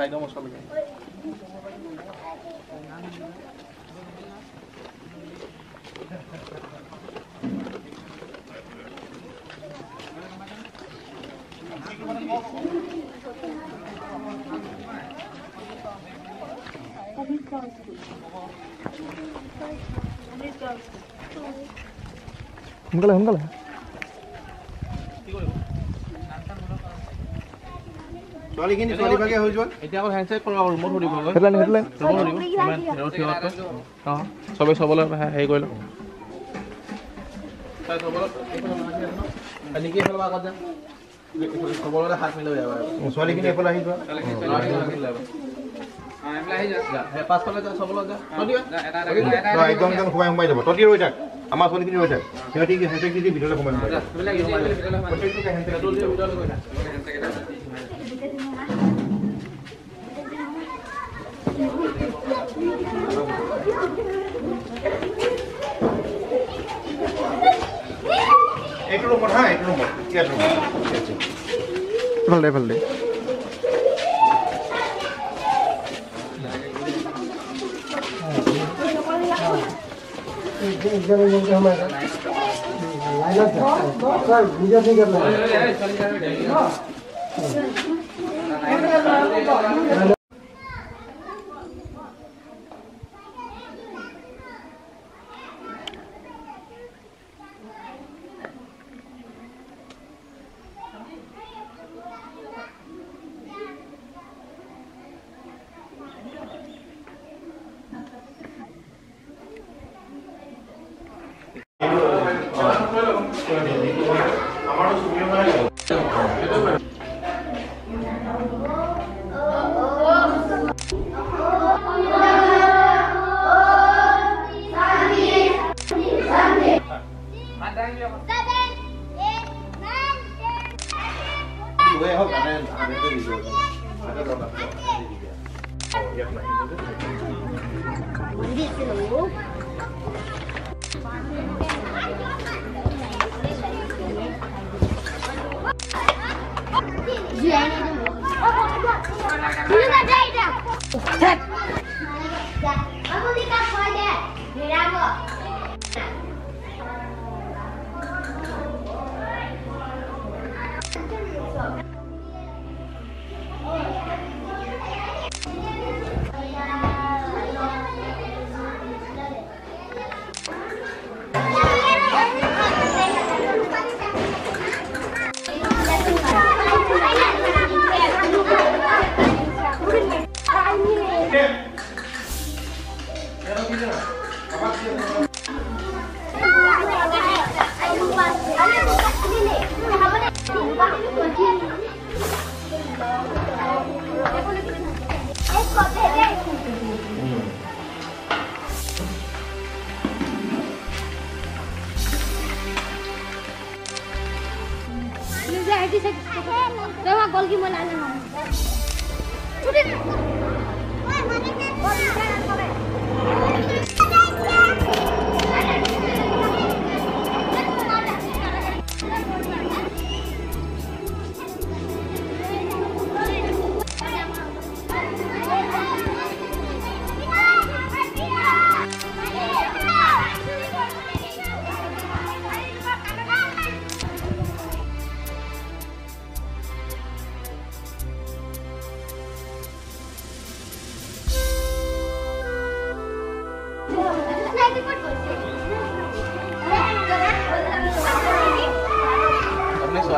খাই দিওঁ মছলাকে সোনকালে সোনকালে ছোৱালীখিনি ছোৱালী ভাগে হৈ যোৱা। এতিয়া আকৌ হেণ্ডছেক কৰা ৰুমত সুধিব হেডলাইন হেডলাইন। ৰুমত সুধিব ইমান ৰ'দ থিয়তকৈ অঁ চবেই চবলৈ হেৰি কৰি লওঁ নিকি এইফালৰ পৰা আগত যাম। চবলৈ হাত মিলাই যাব ছোৱালীখিনি এইফালে আহি যোৱা। পাছফালে যা চবলৈ যা। একদম একদম সোমাই সোমাই যাব। তহঁতি ৰৈ থাক। আমাৰ ছোৱালীখিনি ৰৈ থাক। সিহঁতি ভিতৰলৈ সোমাই ৰুমত হা এইটো ৰুমত ইয়াত ৰুমত এইফালে দে এইফালে দে 왜하고 나는 안 해드리죠. 가져다 놨죠. 우리 쓰는 거? Dad! Mama, we got आइदिइसकेँ त्यहाँ गल्की मैले आज